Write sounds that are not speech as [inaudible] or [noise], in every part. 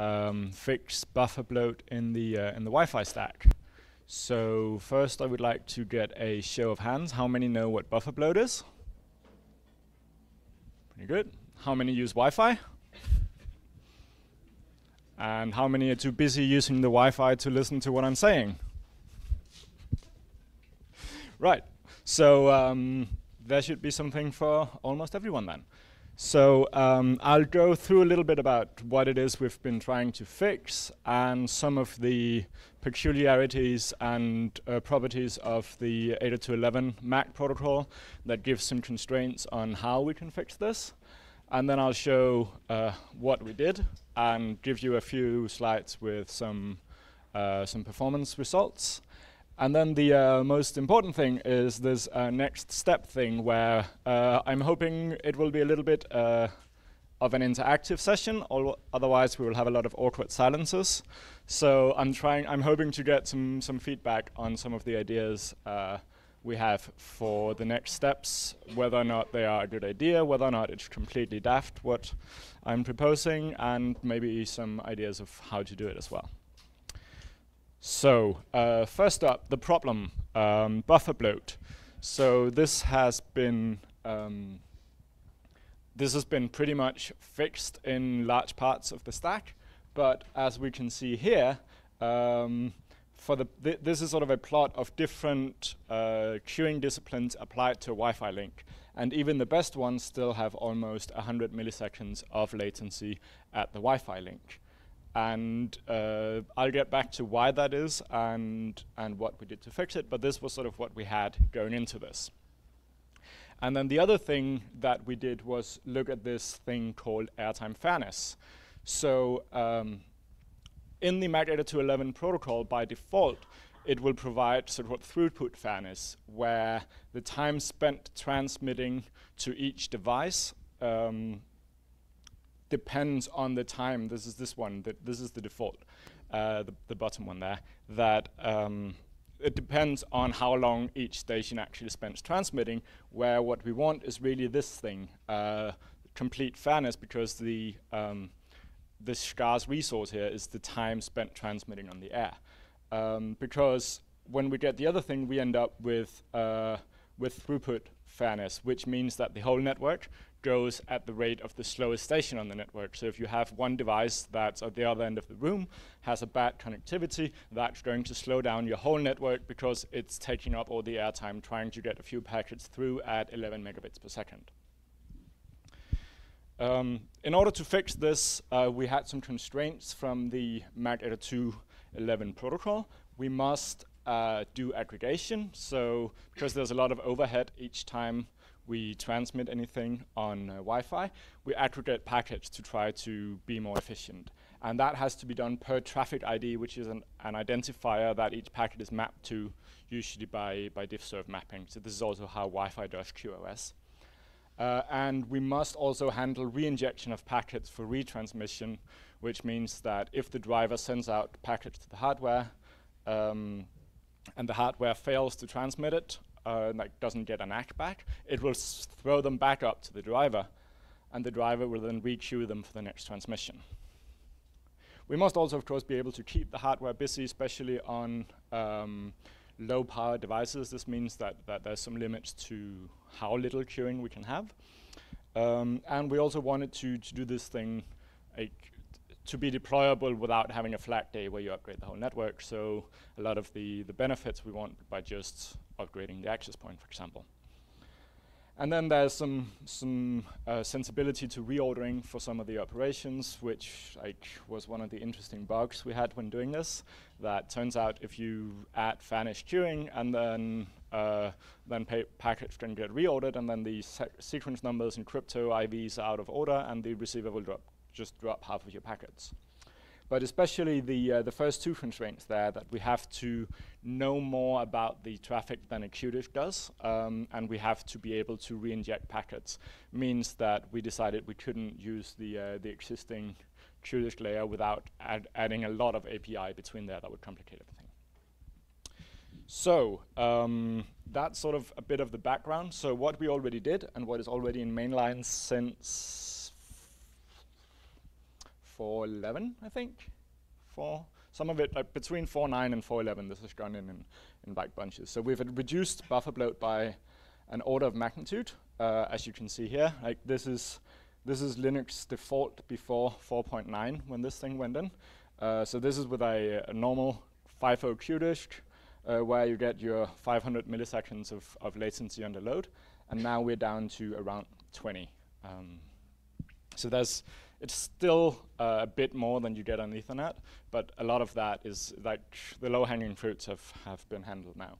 um, fix buffer bloat in the uh, in the Wi-Fi stack. So first, I would like to get a show of hands. How many know what buffer bloat is? Pretty good. How many use Wi-Fi? And how many are too busy using the Wi-Fi to listen to what I'm saying? right. So um, there should be something for almost everyone then. So um, I'll go through a little bit about what it is we've been trying to fix and some of the peculiarities and uh, properties of the 802.11 MAC protocol that gives some constraints on how we can fix this. And then I'll show uh, what we did and give you a few slides with some, uh, some performance results. And then the uh, most important thing is this uh, next step thing where uh, I'm hoping it will be a little bit uh, of an interactive session, otherwise we will have a lot of awkward silences. So I'm trying, I'm hoping to get some, some feedback on some of the ideas uh, we have for the next steps, whether or not they are a good idea, whether or not it's completely daft what I'm proposing, and maybe some ideas of how to do it as well. So uh, first up, the problem, um, buffer bloat. So this has been um, this has been pretty much fixed in large parts of the stack, but as we can see here, um, for the th this is sort of a plot of different uh, queuing disciplines applied to a Wi-Fi link, and even the best ones still have almost 100 milliseconds of latency at the Wi-Fi link and uh, I'll get back to why that is and and what we did to fix it. But this was sort of what we had going into this. And then the other thing that we did was look at this thing called airtime fairness. So um, in the MAC 802.11 protocol, by default, it will provide sort of throughput fairness, where the time spent transmitting to each device um, depends on the time. This is this one. That this is the default, uh, the, the bottom one there. That um, it depends on how long each station actually spends transmitting. Where what we want is really this thing, uh, complete fairness, because the um, the scarce resource here is the time spent transmitting on the air. Um, because when we get the other thing, we end up with uh, with throughput fairness, which means that the whole network goes at the rate of the slowest station on the network. So if you have one device that's at the other end of the room, has a bad connectivity, that's going to slow down your whole network because it's taking up all the airtime trying to get a few packets through at 11 megabits per second. Um, in order to fix this, uh, we had some constraints from the MAC 802.11 protocol. We must uh, do aggregation, so because there's a lot of overhead each time we transmit anything on uh, Wi-Fi, we aggregate packets to try to be more efficient. And that has to be done per traffic ID, which is an, an identifier that each packet is mapped to, usually by, by diffserv mapping. So this is also how Wi-Fi does QoS. Uh, and we must also handle re-injection of packets for retransmission, which means that if the driver sends out packets to the hardware, um, and the hardware fails to transmit it, uh, like doesn't get an ACK back, it will throw them back up to the driver, and the driver will then requeue them for the next transmission. We must also, of course, be able to keep the hardware busy, especially on um, low power devices. This means that, that there's some limits to how little queuing we can have. Um, and we also wanted to, to do this thing like, to be deployable without having a flat day where you upgrade the whole network. So a lot of the, the benefits we want by just upgrading the access point, for example. And then there's some some uh, sensibility to reordering for some of the operations, which like was one of the interesting bugs we had when doing this. That turns out if you add vanish queuing and then uh, then packets can get reordered, and then the se sequence numbers in crypto IVs are out of order, and the receiver will drop just drop half of your packets but especially the, uh, the first two constraints there that we have to know more about the traffic than a QDISC does, um, and we have to be able to re-inject packets, means that we decided we couldn't use the, uh, the existing QDISC layer without add adding a lot of API between there that would complicate everything. So um, that's sort of a bit of the background. So what we already did and what is already in mainline since 411, I think. Four, some of it like between 4.9 and 4.11. This has gone in, in in like bunches. So we've reduced buffer bloat by an order of magnitude, uh, as you can see here. Like this is this is Linux default before 4.9 when this thing went in. Uh, so this is with a, a normal FIFO QDisc, uh, where you get your 500 milliseconds of, of latency under load, and now we're down to around 20. Um, so there's it's still uh, a bit more than you get on Ethernet, but a lot of that is like the low-hanging fruits have, have been handled now.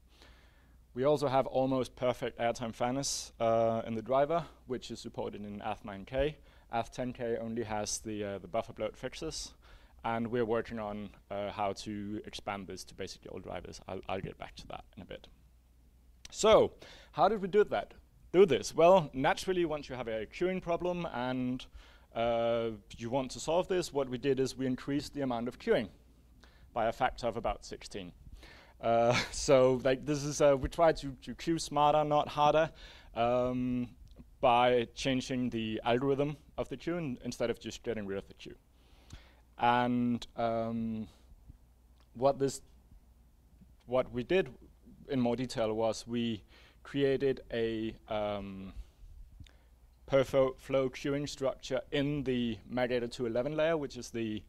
We also have almost perfect airtime fairness uh, in the driver, which is supported in Ath9k. Ath10k only has the, uh, the buffer bloat fixes, and we're working on uh, how to expand this to basically all drivers. I'll, I'll get back to that in a bit. So, how did we do that? Do this? Well, naturally, once you have a queuing problem and uh, you want to solve this, what we did is we increased the amount of queuing by a factor of about 16. Uh, [laughs] so like this is, uh, we try to, to queue smarter, not harder, um, by changing the algorithm of the queue in instead of just getting rid of the queue. And um, what this, what we did in more detail was we created a um, per flow queuing structure in the MAC80211 layer, which is the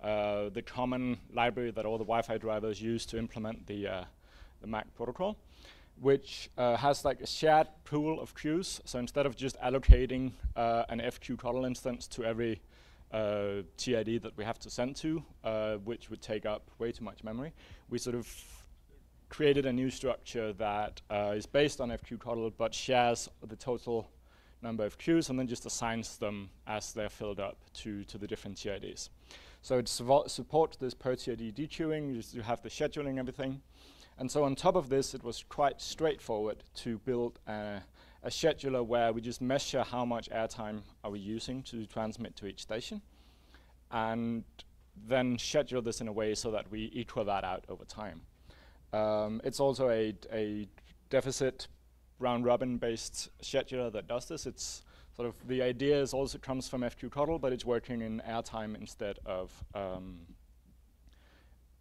uh, the common library that all the Wi-Fi drivers use to implement the uh, the MAC protocol, which uh, has like a shared pool of queues. So instead of just allocating uh, an fq_codel instance to every uh, TID that we have to send to, uh, which would take up way too much memory, we sort of created a new structure that uh, is based on fq_codel but shares the total number of queues and then just assigns them as they're filled up to, to the different TIDs. So it supports this per TID dequeuing, you, you have the scheduling, everything. And so on top of this, it was quite straightforward to build a, a scheduler where we just measure how much airtime are we using to transmit to each station, and then schedule this in a way so that we equal that out over time. Um, it's also a, a deficit round robin based scheduler that does this. It's sort of the idea is also comes from fq_codel, but it's working in airtime instead of um,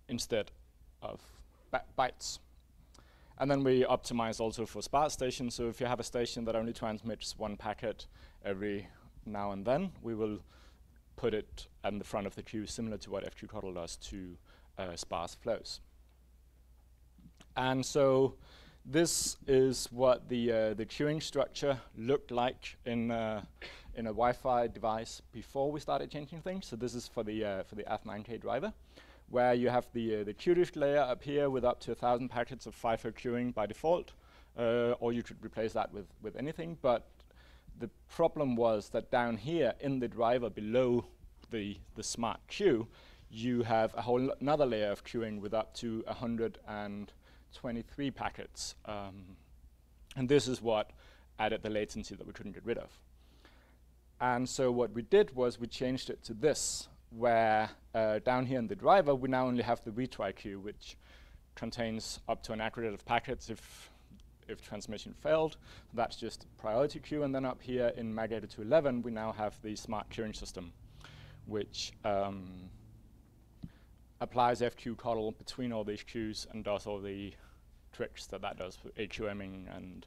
instead of bytes. And then we optimize also for sparse stations. So if you have a station that only transmits one packet every now and then, we will put it in the front of the queue, similar to what fq_codel does to uh, sparse flows. And so this is what the uh, the queuing structure looked like in uh, in a Wi-Fi device before we started changing things. So this is for the uh, for the Ath9k driver, where you have the uh, the QDisc layer up here with up to a thousand packets of FIFO queuing by default, uh, or you could replace that with with anything. But the problem was that down here in the driver below the the smart queue, you have a whole another layer of queuing with up to a hundred and 23 packets. Um, and this is what added the latency that we couldn't get rid of. And so what we did was we changed it to this, where uh, down here in the driver, we now only have the retry queue, which contains up to an aggregate of packets if if transmission failed. That's just priority queue. And then up here in MAC80211, we now have the smart queuing system, which um, applies fq_codel between all these queues and does all the tricks that that does for AQMing and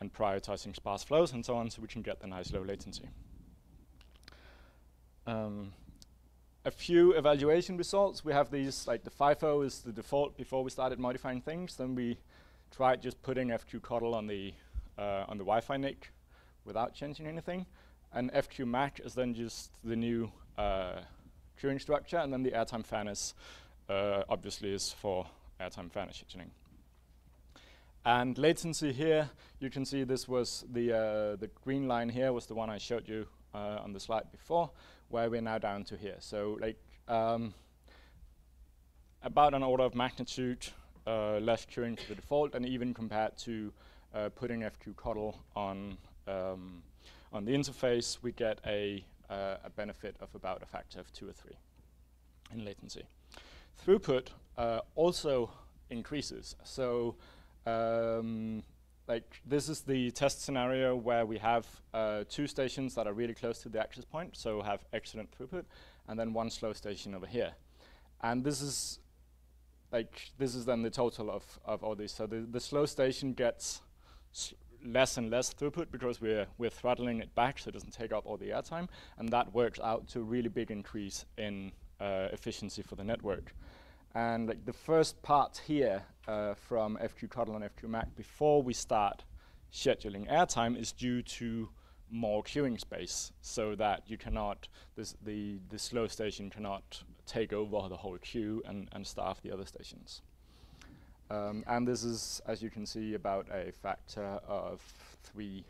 and prioritizing sparse flows and so on, so we can get the nice low latency. Um, a few evaluation results. We have these, like the FIFO is the default before we started modifying things. Then we tried just putting fq_codel on the uh, on the Wi-Fi NIC without changing anything. And fq_mac is then just the new uh, queuing structure, and then the airtime fairness uh, obviously is for airtime fairness. And latency here, you can see this was the, uh, the green line here was the one I showed you uh, on the slide before, where we're now down to here. So like um, about an order of magnitude uh, less queuing to the default, and even compared to uh, putting fq_codel on um, on the interface, we get a uh, a benefit of about a factor of two or three in latency. Throughput uh, also increases. So um, like this is the test scenario where we have uh, two stations that are really close to the access point, so have excellent throughput, and then one slow station over here. And this is like this is then the total of, of all these. So the, the slow station gets less and less throughput because we're we're throttling it back so it doesn't take up all the airtime, and that works out to a really big increase in uh, efficiency for the network. And like the first part here uh, from FQ-CoDel and fq_mac before we start scheduling airtime is due to more queuing space so that you cannot, this, the, the slow station cannot take over the whole queue and, and staff the other stations. Um, and this is, as you can see, about a factor of three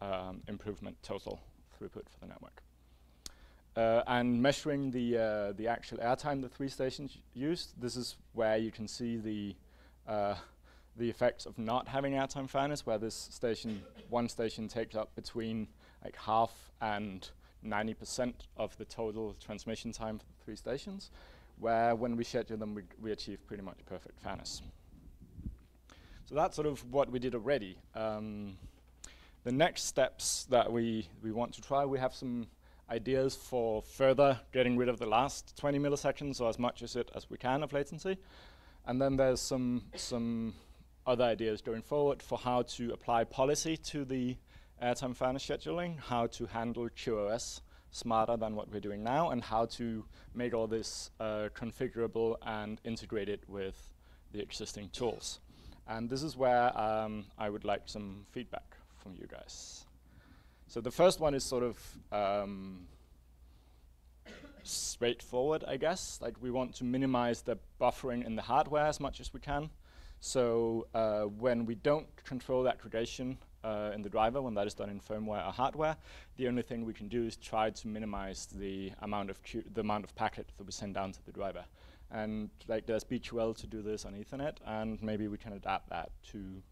um, improvement total throughput for the network. Uh, and measuring the, uh, the actual airtime the three stations used, this is where you can see the, uh, the effects of not having airtime fairness, where this station, one station takes up between like half and 90% of the total transmission time for the three stations, where when we schedule them, we, we achieve pretty much perfect fairness. So that's sort of what we did already. Um, the next steps that we, we want to try, we have some ideas for further getting rid of the last 20 milliseconds or as much as it as we can of latency. And then there's some, some other ideas going forward for how to apply policy to the airtime fairness scheduling, how to handle QoS smarter than what we're doing now, and how to make all this uh, configurable and integrated with the existing tools. And this is where um, I would like some feedback from you guys. So the first one is sort of um, straightforward, I guess. Like we want to minimize the buffering in the hardware as much as we can. So uh, when we don't control the aggregation uh, in the driver, when that is done in firmware or hardware, the only thing we can do is try to minimize the amount of the amount of packet that we send down to the driver. And like there's BQL to do this on Ethernet, and maybe we can adapt that to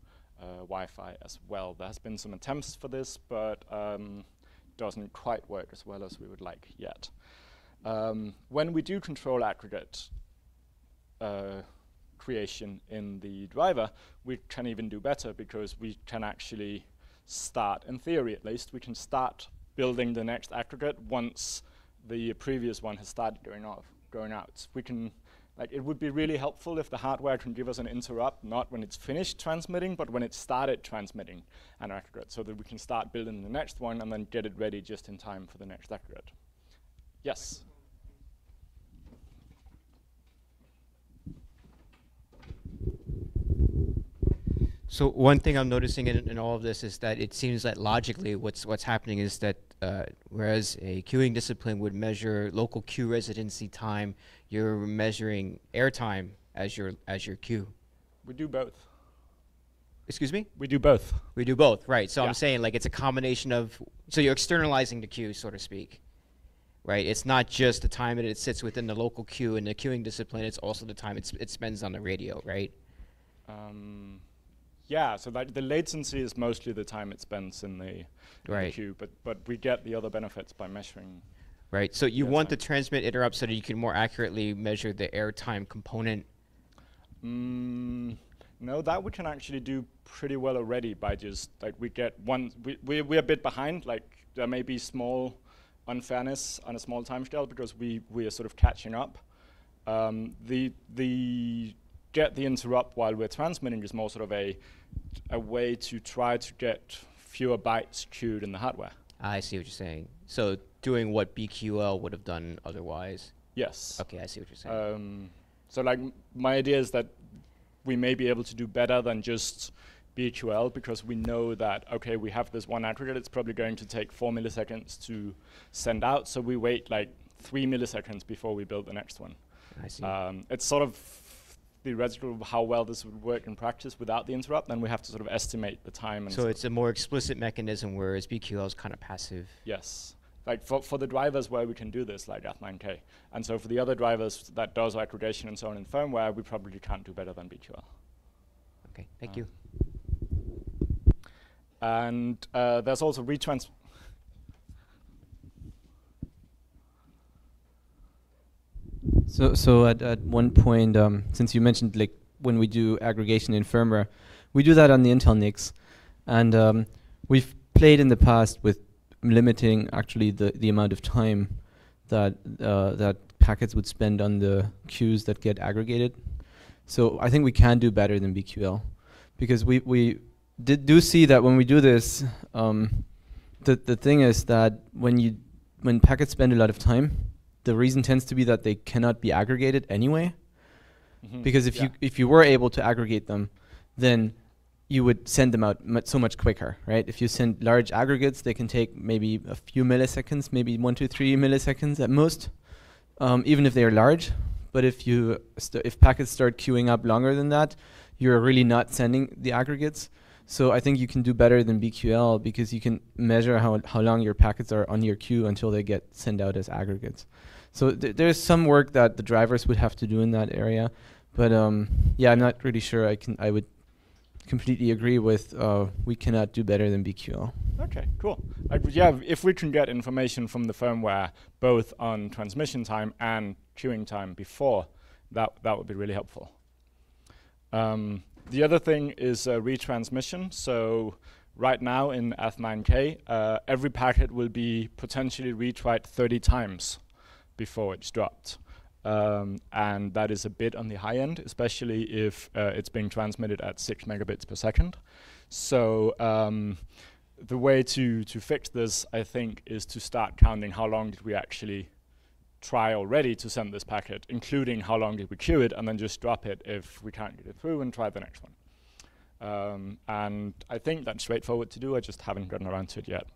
uh, Wi-Fi as well. There has been some attempts for this, but um, doesn't quite work as well as we would like yet. Um, when we do control aggregate uh, creation in the driver, we can even do better because we can actually start, in theory at least, we can start building the next aggregate once the previous one has started going off, going out. We can like it would be really helpful if the hardware can give us an interrupt, not when it's finished transmitting, but when it started transmitting an aggregate, so that we can start building the next one and then get it ready just in time for the next aggregate. Yes? So one thing I'm noticing in, in all of this is that it seems that logically what's what's happening is that uh, whereas a queuing discipline would measure local queue residency time, you're measuring airtime as your as your queue. We do both. Excuse me? We do both. We do both, right. So yeah. I'm saying like it's a combination of so you're externalizing the queue, so to speak. Right? It's not just the time that it sits within the local queue in the queuing discipline, it's also the time it, it spends on the radio, right? Um, yeah, so the latency is mostly the time it spends in the, right. in the queue, but, but we get the other benefits by measuring Right. So you want the transmit interrupt so that you can more accurately measure the airtime component. Mm, no, that we can actually do pretty well already by just like we get one. We we we're a bit behind. Like there may be small unfairness on a small time scale because we we are sort of catching up. Um, the the get the interrupt while we're transmitting is more sort of a a way to try to get fewer bytes queued in the hardware. I see what you're saying. So doing what BQL would have done otherwise. Yes. Okay, I see what you're saying. Um, so like my idea is that we may be able to do better than just BQL because we know that okay we have this one aggregate it's probably going to take four milliseconds to send out so we wait like three milliseconds before we build the next one. I see. Um, it's sort of theoretical of how well this would work in practice without the interrupt. Then we have to sort of estimate the time. so it's a more explicit mechanism, whereas BQL is kind of passive. Yes like for, for the drivers where we can do this, like Ath9k. And so for the other drivers that does aggregation and so on in firmware, we probably can't do better than BQL. Okay, thank uh. you. And uh, there's also retrans. So, so at, at one point, um, since you mentioned like when we do aggregation in firmware, we do that on the Intel NICs. And um, we've played in the past with limiting actually the, the amount of time that uh, that packets would spend on the queues that get aggregated. So I think we can do better than BQL because we we did do see that when we do this, um, the the thing is that when you when packets spend a lot of time, the reason tends to be that they cannot be aggregated anyway. Mhm. Because if Yeah. you if you were able to aggregate them, then you would send them out mu so much quicker, right? If you send large aggregates, they can take maybe a few milliseconds, maybe one, two, three milliseconds at most, um, even if they are large. But if you st- if packets start queuing up longer than that, you're really not sending the aggregates. So I think you can do better than BQL because you can measure how how long your packets are on your queue until they get sent out as aggregates. So th- there's some work that the drivers would have to do in that area, but um, yeah, I'm not really sure. I can I would completely agree with uh, we cannot do better than BQL. Okay, cool. I yeah, if we can get information from the firmware both on transmission time and queuing time before, that that would be really helpful. Um, the other thing is uh, retransmission. So right now in Ath9k, uh, every packet will be potentially retried 30 times before it's dropped. Um, and that is a bit on the high end, especially if uh, it's being transmitted at 6 megabits per second. So um, the way to, to fix this, I think, is to start counting how long did we actually try already to send this packet, including how long did we queue it, and then just drop it if we can't get it through and try the next one. Um, and I think that's straightforward to do, I just haven't gotten around to it yet.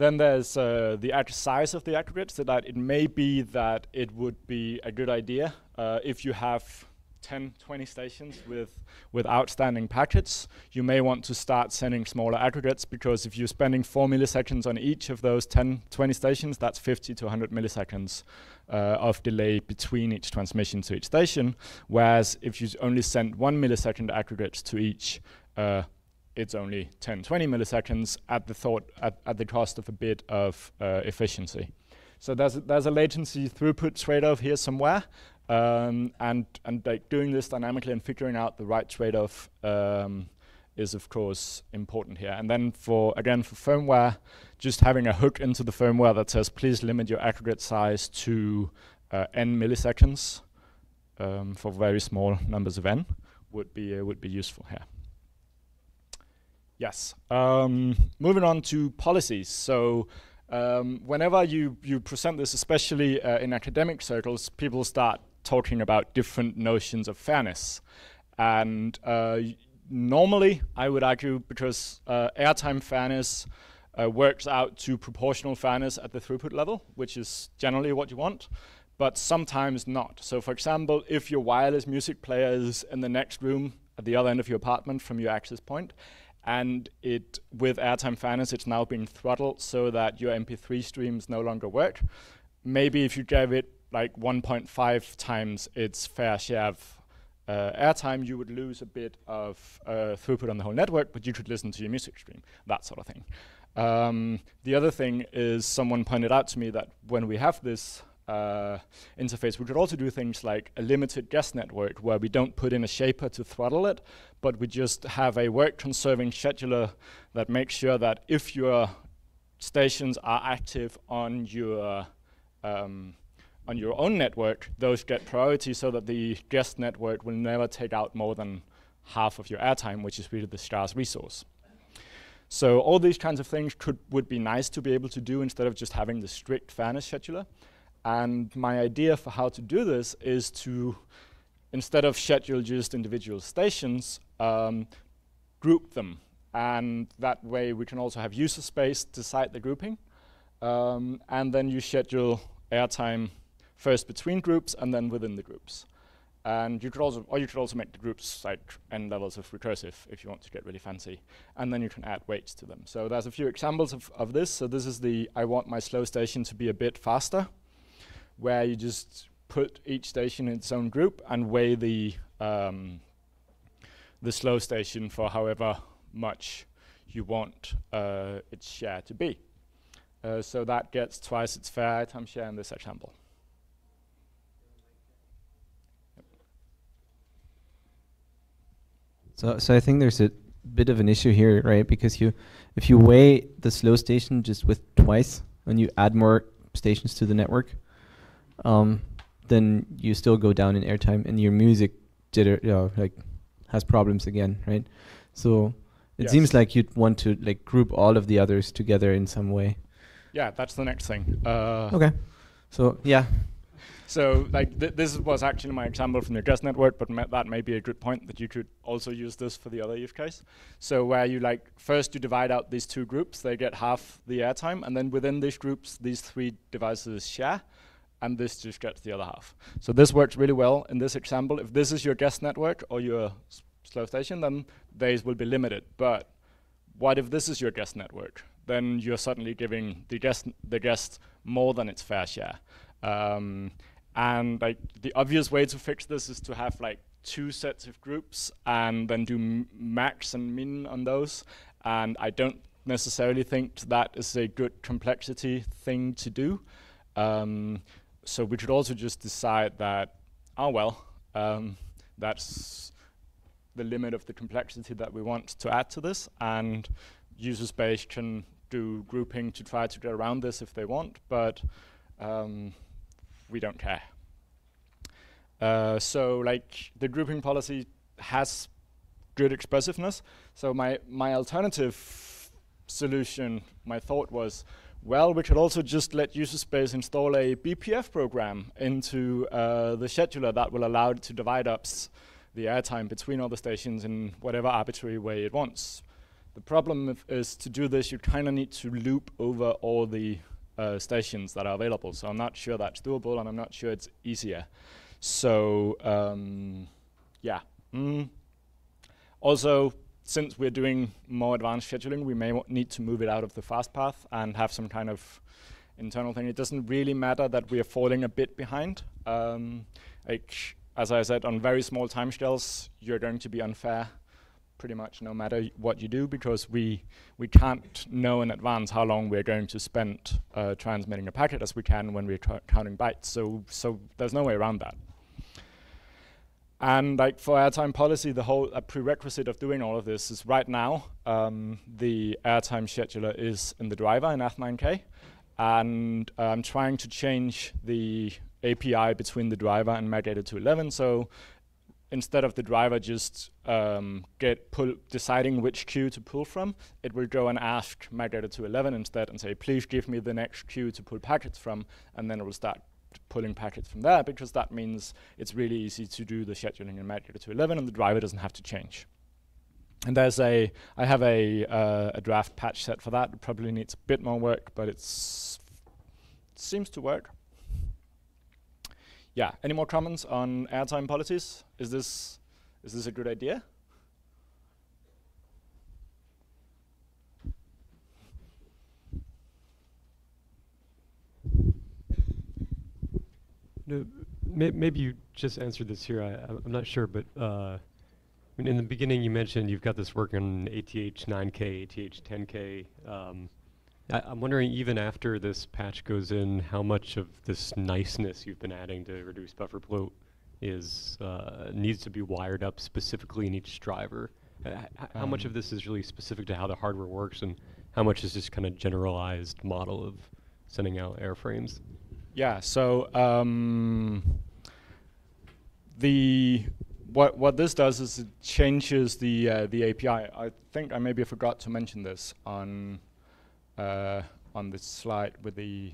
Then there's uh, the size of the aggregate, so that it may be that it would be a good idea uh, if you have 10, 20 stations with, with outstanding packets, you may want to start sending smaller aggregates because if you're spending 4 milliseconds on each of those 10, 20 stations, that's 50 to 100 milliseconds uh, of delay between each transmission to each station. Whereas if you only send 1 millisecond aggregates to each, uh, it's only 10, 20 milliseconds at the thought at, at the cost of a bit of uh, efficiency. So there's a, there's a latency throughput trade-off here somewhere, um, and and like doing this dynamically and figuring out the right trade-off um, is of course important here. And then for again for firmware, just having a hook into the firmware that says please limit your aggregate size to uh, n milliseconds um, for very small numbers of n would be uh, would be useful here. Yes. Um, moving on to policies. So, um, whenever you, you present this, especially uh, in academic circles, people start talking about different notions of fairness. And uh, normally, I would argue, because uh, airtime fairness uh, works out to proportional fairness at the throughput level, which is generally what you want, but sometimes not. So, for example, if your wireless music player is in the next room at the other end of your apartment from your access point, and it with airtime fairness it's now being throttled so that your mp3 streams no longer work. Maybe if you gave it like 1.5 times its fair share of uh, airtime you would lose a bit of uh, throughput on the whole network but you could listen to your music stream that sort of thing. Um, the other thing is someone pointed out to me that when we have this uh, interface, we could also do things like a limited guest network where we don't put in a shaper to throttle it, but we just have a work conserving scheduler that makes sure that if your stations are active on your um, on your own network, those get priority so that the guest network will never take out more than half of your airtime, which is really the scarce resource. So all these kinds of things could would be nice to be able to do instead of just having the strict fairness scheduler. And my idea for how to do this is to, instead of schedule just individual stations, um, group them. And that way we can also have user space to decide the grouping. Um, and then you schedule airtime first between groups and then within the groups. And you could also, or you could also make the groups like n levels of recursive if you want to get really fancy. And then you can add weights to them. So there's a few examples of, of this. So this is the I want my slow station to be a bit faster where you just put each station in its own group and weigh the um, the slow station for however much you want uh, its share to be. Uh, so that gets twice its fair time share in this example. So, so I think there's a bit of an issue here, right? Because you, if you weigh the slow station just with twice, and you add more stations to the network, um, then you still go down in airtime, and your music jitter, you know, like has problems again, right? So it Yes. seems like you'd want to like group all of the others together in some way. Yeah, that's the next thing. Uh, Okay. So yeah, So like th- this was actually my example from the guest network, but ma- that may be a good point that you could also use this for the other use case. So where you like first you divide out these two groups, they get half the airtime, and then within these groups, these three devices share, and this just gets the other half. So this works really well in this example. If this is your guest network or your slow station, then these will be limited. But what if this is your guest network? Then you're suddenly giving the guest the guest more than its fair share. Um, and like the obvious way to fix this is to have like two sets of groups and then do max and min on those. And I don't necessarily think that is a good complexity thing to do. Um, so we should also just decide that, oh well, um, that's the limit of the complexity that we want to add to this, and user space can do grouping to try to get around this if they want, but um, we don't care. Uh, so like the grouping policy has good expressiveness. So my, my alternative solution, my thought was, well, we could also just let user space install a BPF program into uh, the scheduler that will allow it to divide up the airtime between all the stations in whatever arbitrary way it wants. The problem is to do this, you kind of need to loop over all the uh, stations that are available. So I'm not sure that's doable, and I'm not sure it's easier. So um, yeah. Mm. Also, since we're doing more advanced scheduling, we may need to move it out of the fast path and have some kind of internal thing. It doesn't really matter that we are falling a bit behind. Um, like as I said, on very small timescales, you're going to be unfair pretty much no matter what you do because we we can't know in advance how long we're going to spend uh, transmitting a packet as we can when we're counting bytes. So so there's no way around that. And like for airtime policy, the whole uh, prerequisite of doing all of this is right now um, the airtime scheduler is in the driver in Ath9k, and I'm trying to change the API between the driver and MAC80211. So instead of the driver just um, get pull deciding which queue to pull from, it will go and ask MAC80211 instead and say, please give me the next queue to pull packets from, and then it will start pulling packets from there because that means it's really easy to do the scheduling in MAC80211 and the driver doesn't have to change. And there's a, I have a, uh, a draft patch set for that. It probably needs a bit more work, but it's seems to work. Yeah. Any more comments on airtime policies? Is this is this a good idea? No, may, maybe you just answered this here. I, I'm I'm not sure, but uh, in the beginning you mentioned you've got this work on ATH 9K, ATH 10K. Um, I, I'm wondering, even after this patch goes in, how much of this niceness you've been adding to reduce buffer bloat is uh, needs to be wired up specifically in each driver? Uh, h- how much of Um, this is really specific to how the hardware works, and how much is just kind of generalized model of sending out airframes? Yeah. So um, the what what this does is it changes the uh, the API. I think I maybe forgot to mention this on uh, on this slide with the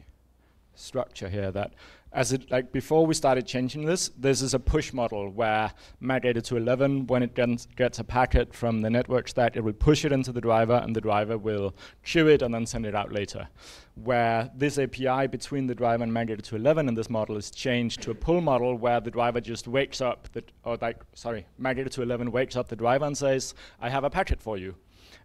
structure here that as it like before we started changing this this is a push model where mac 80211 when it gets, gets a packet from the network stack it will push it into the driver and the driver will queue it and then send it out later. Where this api between the driver and mac 80211 in this model is changed to a pull model where the driver just wakes up the or like sorry mac 80211 wakes up the driver and says i have a packet for you.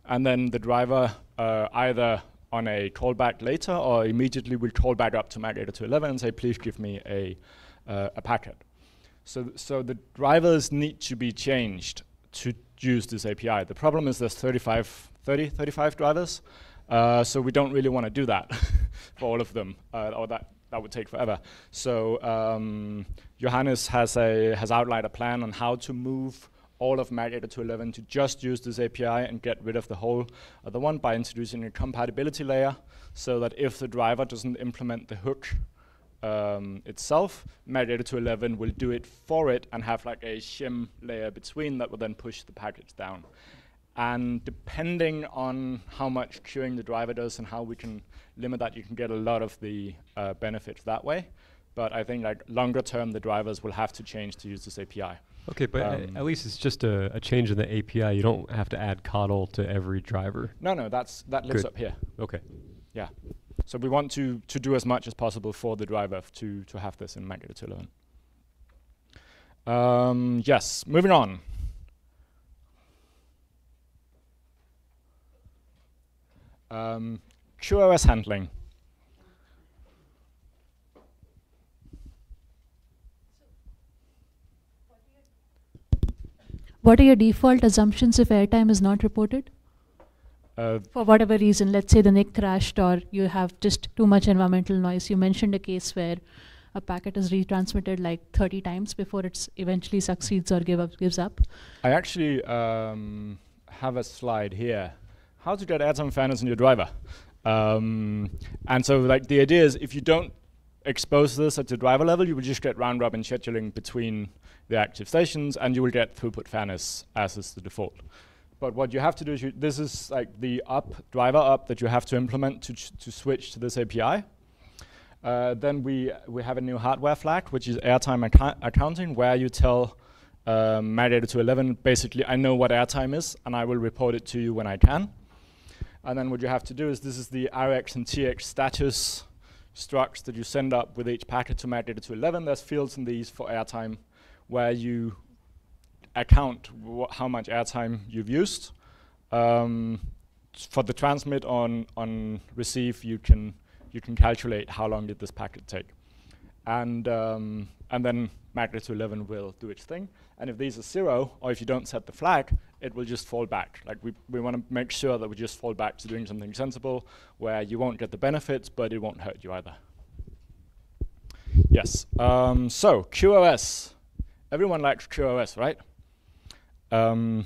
And then the driver uh, either on a callback later or immediately will call back up to MAC 80211 and say, please give me a, uh, a packet. So, so the drivers need to be changed to use this API. The problem is there's 35, 30, 35 drivers, uh, so we don't really want to do that [laughs] for all of them, uh, or that, that would take forever. So um, Johannes has, a, has outlined a plan on how to move all of MAC 802.11 to just use this API and get rid of the whole other one by introducing a compatibility layer so that if the driver doesn't implement the hook um, itself, MAC 802.11 will do it for it and have like a shim layer between that will then push the package down. And depending on how much queuing the driver does and how we can limit that, you can get a lot of the uh, benefits that way. But I think like longer term, the drivers will have to change to use this API. Okay, but Um, at least it's just a, a change in the API. You don't have to add CoDel to every driver. No, no, that's that lives Good. up here. Okay. Yeah. So we want to to do as much as possible for the driver to to have this in Mac 802.11. Um, yes. Moving on. Um, QoS handling. What are your default assumptions if airtime is not reported? Uh, For whatever reason, let's say the NIC crashed or you have just too much environmental noise. You mentioned a case where a packet is retransmitted like 30 times before it eventually succeeds or give up, gives up. I actually um, have a slide here. How to get airtime fairness in your driver. Um, and so like the idea is if you don't expose this at the driver level, you will just get round robin scheduling between the active stations and you will get throughput fairness as is the default. But what you have to do is this is like the up driver up that you have to implement to, to switch to this API. Uh, then we we have a new hardware flag, which is airtime acco- accounting, where you tell 80211, basically I know what airtime is, and I will report it to you when I can. And then what you have to do is this is the RX and TX status structs that you send up with each packet to MAC80211. There's fields in these for airtime where you account how much airtime you've used. Um, for the transmit on on receive, you can you can calculate how long did this packet take, and um, and then to 11 will do its thing. And if these are zero, or if you don't set the flag, it will just fall back. Like we we want to make sure that we just fall back to doing something sensible, where you won't get the benefits, but it won't hurt you either. Yes. Um, so QoS. Everyone likes QoS, right? Um,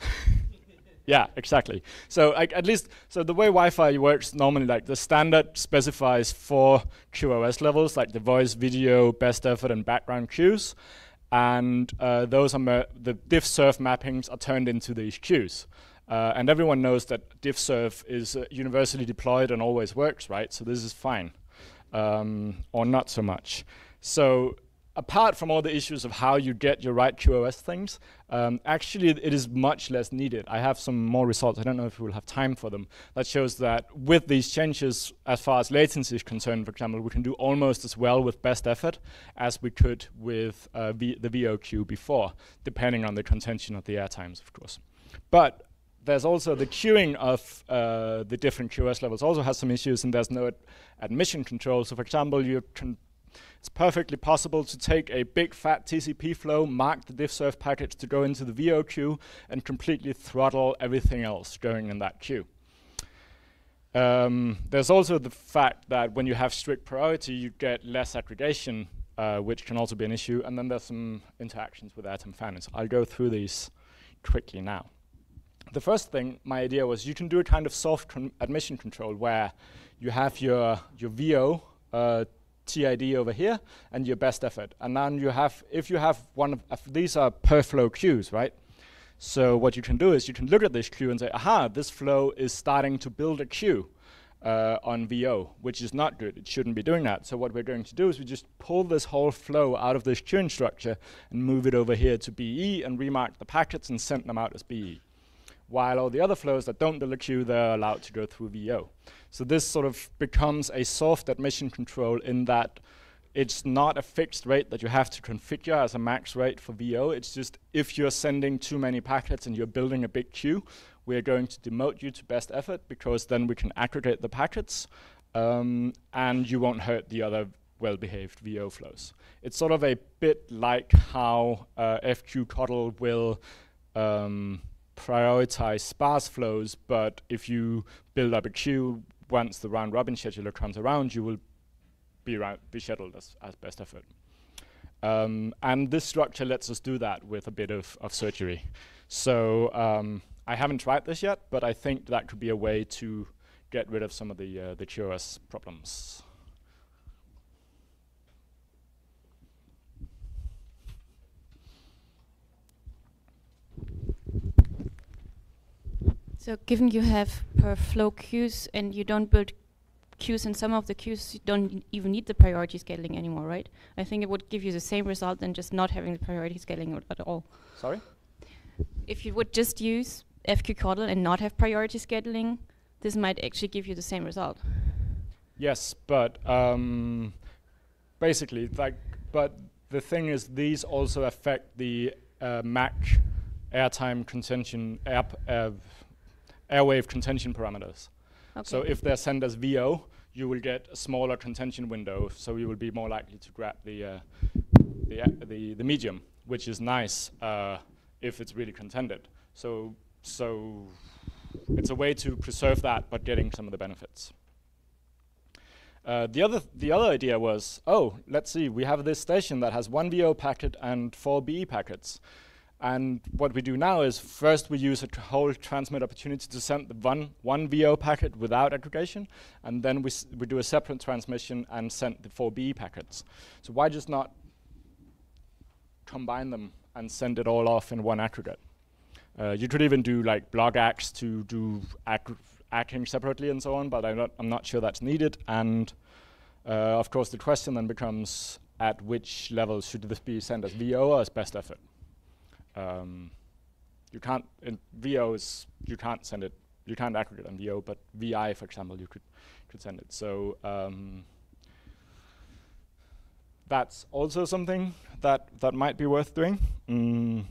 [laughs] yeah, exactly. So like, at least, so the way Wi-Fi works normally, like the standard specifies four QoS levels, like the voice, video, best effort, and background queues, and uh, those are the diff-serv mappings are turned into these queues. Uh, and everyone knows that diff-serv is uh, universally deployed and always works, right? So this is fine, um, or not so much. So apart from all the issues of how you get your right QoS things, um, actually it is much less needed. I have some more results. I don't know if we'll have time for them. That shows that with these changes, as far as latency is concerned, for example, we can do almost as well with best effort as we could with uh, the VOQ before, depending on the contention of the airtimes, of course. But there's also the queuing of uh, the different QoS levels also has some issues, and there's no ad- admission control. So, for example, you can it's perfectly possible to take a big fat TCP flow, mark the diffserv package to go into the VO queue, and completely throttle everything else going in that queue. Um, there's also the fact that when you have strict priority, you get less aggregation, uh, which can also be an issue. And then there's some interactions with airtime fairness. I'll go through these quickly now. The first thing, my idea was you can do a kind of soft con- admission control where you have your, your VO uh, TID over here and your best effort. And then you have, if you have one of, these are per flow queues, right? So what you can do is you can look at this queue and say, aha, this flow is starting to build a queue uh, on VO, which is not good. It shouldn't be doing that. So what we're going to do is we just pull this whole flow out of this queuing structure and move it over here to BE and remark the packets and send them out as BE. While all the other flows that don't build a queue, they're allowed to go through VO. So this sort of becomes a soft admission control in that it's not a fixed rate that you have to configure as a max rate for VO. It's just if you're sending too many packets and you're building a big queue, we're going to demote you to best effort because then we can aggregate the packets um, and you won't hurt the other well-behaved VO flows. It's sort of a bit like how uh, FQ-CoDel will um, prioritize sparse flows, but if you build up a queue, once the round robin scheduler comes around, you will be, be scheduled as, as best effort. Um, and this structure lets us do that with a bit of, of surgery. So um, I haven't tried this yet, but I think that could be a way to get rid of some of the, uh, the QoS problems. So given you have per flow queues and you don't build queues in some of the queues, you don't even need the priority scaling anymore, right? I think it would give you the same result than just not having the priority scaling at all. Sorry? If you would just use fq_codel and not have priority scaling, this might actually give you the same result. Yes, but um, basically, like, but the thing is, these also affect the uh, MAC airtime contention air uh, airwave contention parameters. Okay. So if they're sent as VO, you will get a smaller contention window, so you will be more likely to grab the uh, the, the, the medium, which is nice uh, if it's really contended. So so it's a way to preserve that, but getting some of the benefits. Uh, the other the other idea was, oh, let's see, we have this station that has one VO packet and four BE packets. And what we do now is first we use a whole transmit opportunity to send the one, one VO packet without aggregation, and then we, we do a separate transmission and send the four BE packets. So why just not combine them and send it all off in one aggregate? Uh, you could even do like block blogACKs to do acking separately and so on, but I'm not, I'm not sure that's needed. And uh, of course, the question then becomes at which level should this be sent as VO or as best effort? Um, you can't in VOs you can't send it you can't aggregate on VO, but VI for example you could could send it. So um, that's also something that that might be worth doing. Mm.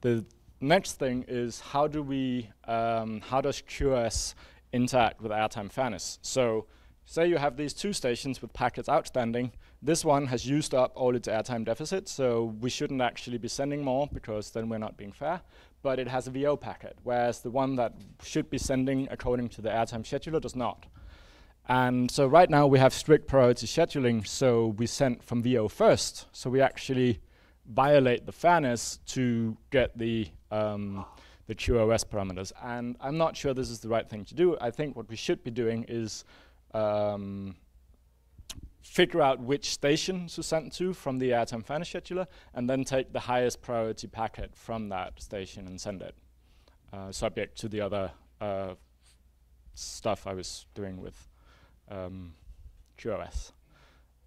The next thing is how do we um, how does QoS interact with airtime fairness? So say you have these two stations with packets outstanding this one has used up all its airtime deficit, so we shouldn't actually be sending more because then we're not being fair. But it has a VO packet, whereas the one that should be sending according to the airtime scheduler does not. And so right now we have strict priority scheduling, so we send from VO first. So we actually violate the fairness to get the um, the QoS parameters. And I'm not sure this is the right thing to do. I think what we should be doing is um, figure out which station to send to from the airtime fairness scheduler, and then take the highest priority packet from that station and send it, uh, subject to the other uh, stuff I was doing with um, QoS.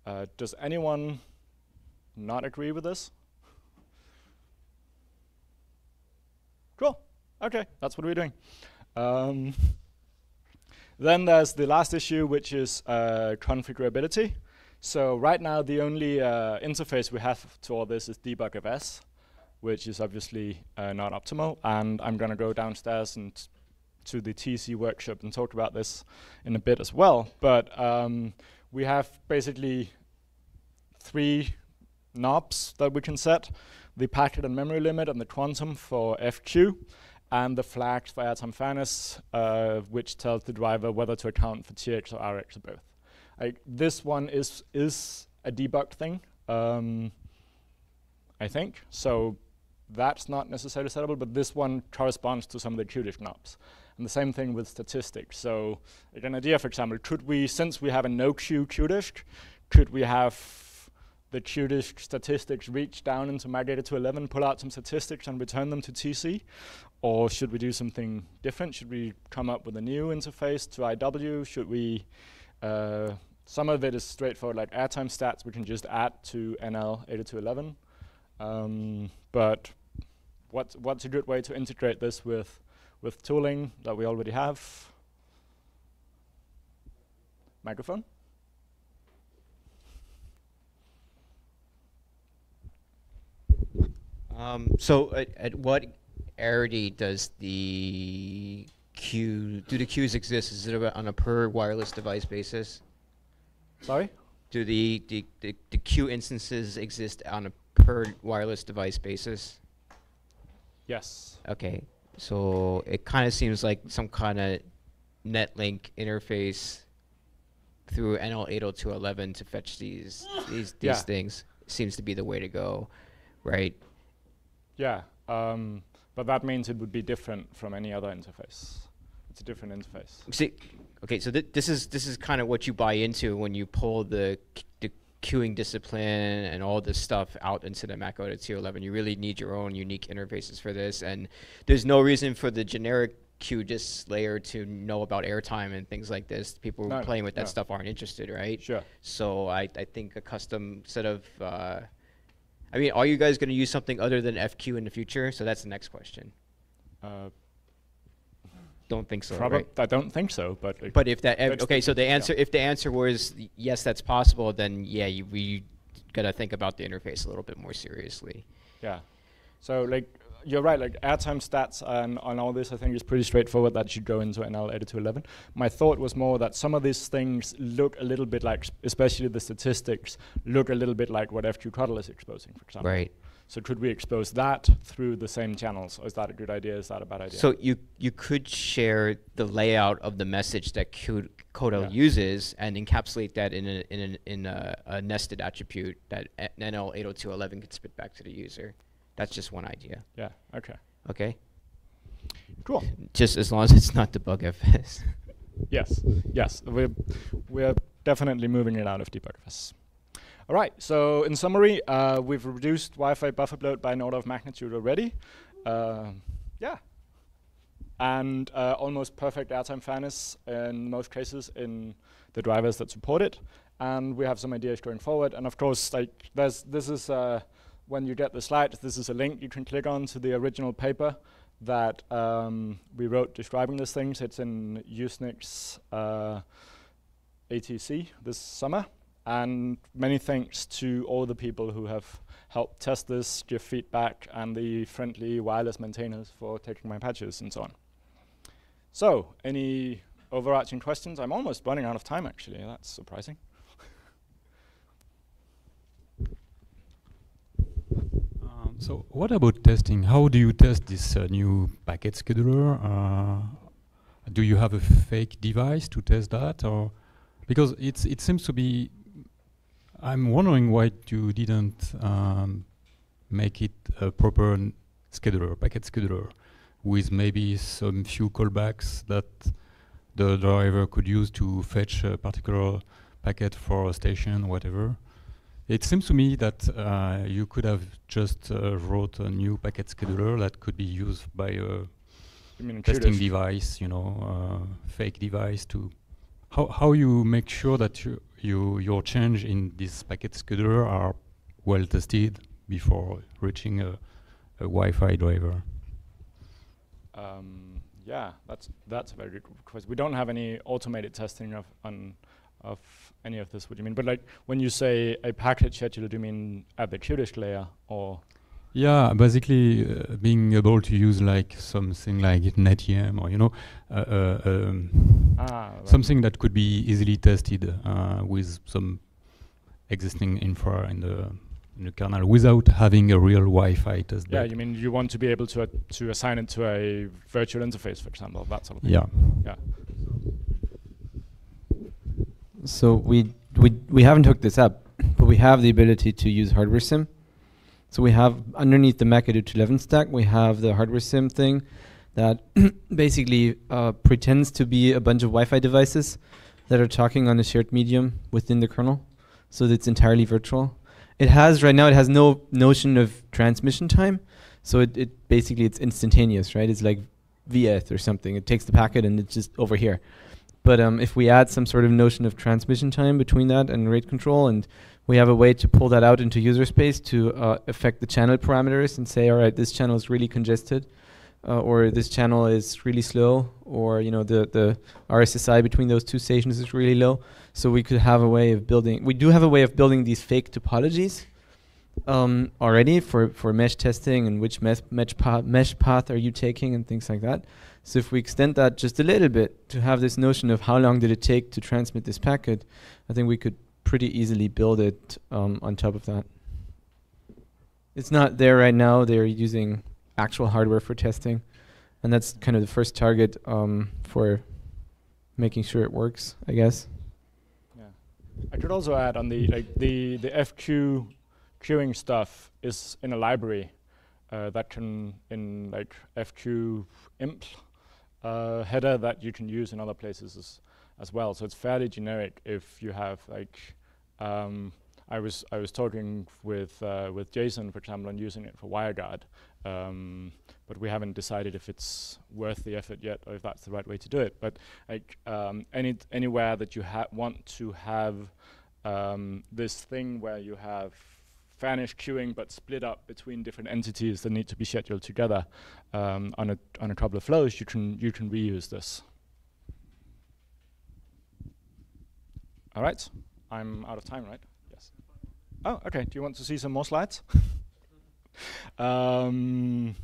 Uh, does anyone not agree with this? Cool. Okay, that's what we're doing. Um, [laughs] then there's the last issue, which is uh, configurability. So right now, the only uh, interface we have to all this is debugfs, which is obviously uh, not optimal. And I'm going to go downstairs and to the TC workshop and talk about this in a bit as well. But um, we have basically three knobs that we can set, the packet and memory limit and the quantum for FQ, and the flags for airtime fairness, uh, which tells the driver whether to account for TX or RX or both. I, this one is is a debug thing, um, I think. So that's not necessarily settable, but this one corresponds to some of the QDisc knobs. And the same thing with statistics. So like an idea, for example, could we, since we have a no Q QDisc, could we have the QDisc statistics reach down into MAC80211, pull out some statistics and return them to TC? Or should we do something different? Should we come up with a new interface to IW? Should we uh, some of it is straightforward, like airtime stats we can just add to NL80211. Um, but what's, what's a good way to integrate this with, with tooling that we already have? Microphone? Um, so at, at what arity does the do the queues exist? Is it on a per wireless device basis? Sorry? Do the, the, the, the queue instances exist on a per wireless device basis? Yes. Okay, so it kind of seems like some kind of netlink interface through NL80211 to fetch these these these Yeah. things. seems to be the way to go, right? Yeah, um, but that means it would be different from any other interface. It's a different interface. See, okay, so th- this is this is kind of what you buy into when you pull the the queuing discipline and all this stuff out into the MAC80211. You really need your own unique interfaces for this, and there's no reason for the generic queue QDisc layer to know about airtime and things like this. People No, playing with that no. stuff aren't interested, right? Sure. So I, I think a custom set of, uh, I mean, are you guys going to use something other than FQ in the future? So that's the next question. Uh, Don't think so, probably, right? I don't think so, but But if that, okay, the- so the yeah. answer, if the answer was yes, that's possible, then yeah, you, we gotta think about the interface a little bit more seriously. Yeah. So like you're right, like airtime stats and on all this I think is pretty straightforward that should go into NL80211. My thought was more that some of these things look a little bit like, especially the statistics, look a little bit like what FQ-CoDel is exposing, for example. Right. So could we expose that through the same channels? Or is that a good idea? Is that a bad idea? So you you could share the layout of the message that Q- Coda Yeah. uses and encapsulate that in a in a, in a, a nested attribute that NL80211 could spit back to the user. That's just one idea. yeah, okay. Okay. Cool. Just as long as it's not debugfs. [laughs] Yes, yes, we're, we're definitely moving it out of debugfs. All right, so in summary, uh, we've reduced Wi-Fi bufferbloat by an order of magnitude already. Um yeah. And uh, almost perfect airtime fairness in most cases in the drivers that support it. And we have some ideas going forward. And of course, like there's this is uh, when you get the slides, this is a link you can click on to the original paper that um, we wrote describing these things. It's in Usenix uh, ATC this summer. And many thanks to all the people who have helped test this, give feedback, and the friendly wireless maintainers for taking my patches and so on. So, any overarching questions? I'm almost running out of time, actually. That's surprising. Um, so what about testing? How do you test this uh, new packet scheduler? Uh, do you have a fake device to test that, or because it's it seems to be? I'm wondering why you didn't um, make it a proper scheduler, packet scheduler, with maybe some few callbacks that the driver could use to fetch a particular packet for a station, whatever. It seems to me that uh, you could have just uh, wrote a new packet scheduler that could be used by a testing device, you know, uh, fake device to how how you make sure that you, you your change in this packet scheduler are well tested before reaching a, a Wi-Fi driver. Um, yeah, that's that's a very good question. We don't have any automated testing of on of any of this. What do you mean? But like when you say a packet scheduler, do you mean at the Qdisc layer or? Yeah, basically uh, being able to use like something like NetEM or you know uh, uh, um, Ah, right. something that could be easily tested uh, with some existing infra in the in the kernel without having a real Wi-Fi test Yeah, bed. you mean you want to be able to uh, to assign it to a virtual interface, for example, that sort of thing. Yeah. Yeah. So we we we haven't hooked this up, but we have the ability to use hardware sim. So we have underneath the Mac 11 stack, we have the hardware sim thing that [clears throat] basically uh, pretends to be a bunch of Wi-Fi devices that are talking on a shared medium within the kernel. So it's entirely virtual. It has right now it has no notion of transmission time. So it, it basically it's instantaneous, right? It's like VF or something. It takes the packet and it's just over here. But um, if we add some sort of notion of transmission time between that and rate control, and we have a way to pull that out into user space to uh, affect the channel parameters and say, all right, this channel is really congested, uh, or this channel is really slow, or you know the the RSSI between those two stations is really low. So we could have a way of building. We do have a way of building these fake topologies um, already for for mesh testing and which mesh mesh path mesh path are you taking and things like that. So if we extend that just a little bit to have this notion of how long did it take to transmit this packet, I think we could pretty easily build it um, on top of that. It's not there right now. They're using actual hardware for testing, and that's kind of the first target um, for making sure it works, I guess. Yeah. I could also add on the like the the FQ queuing stuff is in a library uh, that can in like FQ imp uh, header that you can use in other places as, well. So it's fairly generic if you have like um, I was I was talking with uh, with Jason, for example, on using it for WireGuard, um, but we haven't decided if it's worth the effort yet or if that's the right way to do it. But like um, any anywhere that you want to have um, this thing where you have vanish queuing but split up between different entities that need to be scheduled together um, on a on a couple of flows, you can you can reuse this. All right, I'm out of time, right? Yes. Oh, okay. Do you want to see some more slides? [laughs] um,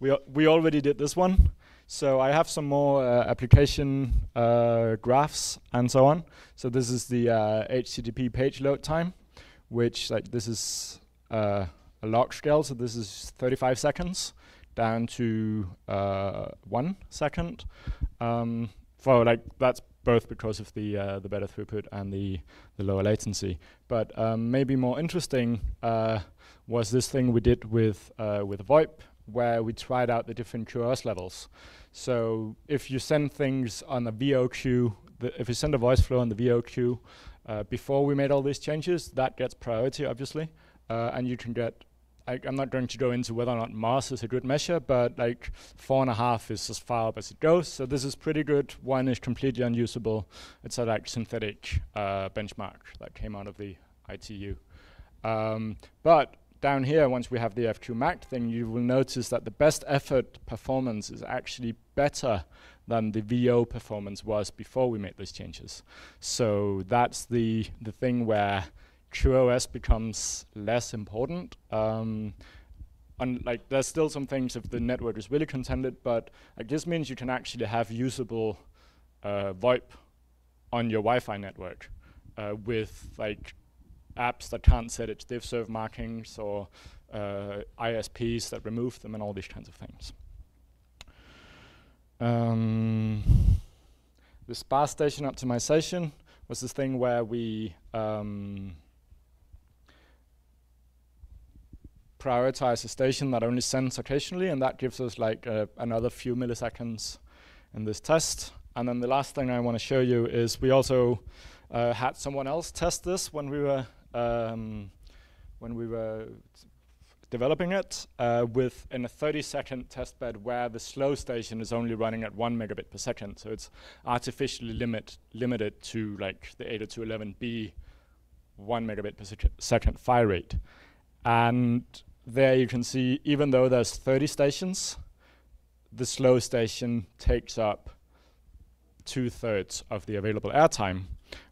we we already did this one, so I have some more uh, application uh, graphs and so on. So this is the uh, HTTP page load time which like this is uh, a log scale, so this is 35 seconds down to uh, one second. Um, for like that's both because of the uh, the better throughput and the the lower latency. But um, maybe more interesting uh, was this thing we did with uh, with VoIP, where we tried out the different QoS levels. So if you send things on a VO queue, if you send a voice flow on the VO queue, uh, before we made all these changes, that gets priority, obviously, uh, and you can get. I, am not going to go into whether or not MOS is a good measure, but like four and a half is as far up as it goes. So this is pretty good. One is completely unusable. It's a like synthetic uh, benchmark that came out of the ITU. Um, but down here, once we have the fq_mac thing, you will notice that the best effort performance is actually better than the VO performance was before we made those changes. So that's the, the thing where QoS becomes less important. Um, and like there's still some things if the network is really contended, but like this means you can actually have usable uh, VoIP on your Wi-Fi network uh, with like apps that can't set its diffserv markings or uh, ISPs that remove them and all these kinds of things. Um, the sparse station optimization was this thing where we um, prioritize a station that only sends occasionally, and that gives us like uh, another few milliseconds in this test. And then the last thing I want to show you is we also uh, had someone else test this when we were um, when we were developing it uh, with in a 30 second test bed where the slow station is only running at one megabit per second. So it's artificially limit limited to like the 802.11b one megabit per sec second PHY rate. And there you can see, even though there's 30 stations, the slow station takes up two thirds of the available airtime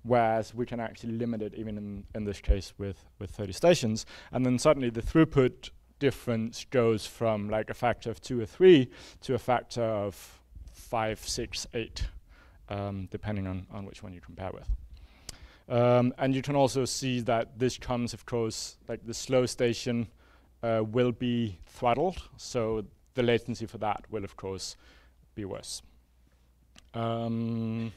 whereas we can actually limit it even in, in this case with, with 30 stations. And then suddenly the throughput difference goes from like a factor of two or three to a factor of five, six, eight, um, depending on, on which one you compare with. Um, and you can also see that this comes, of course, like the slow station uh, will be throttled, so the latency for that will, of course, be worse. Um,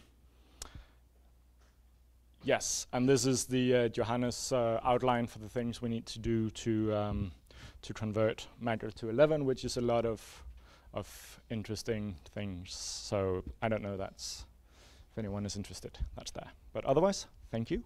Yes, and this is the uh, Johannes uh, outline for the things we need to do to um, to convert MAC80211, which is a lot of of interesting things. So I don't know. That's if anyone is interested, that's there. But otherwise, thank you.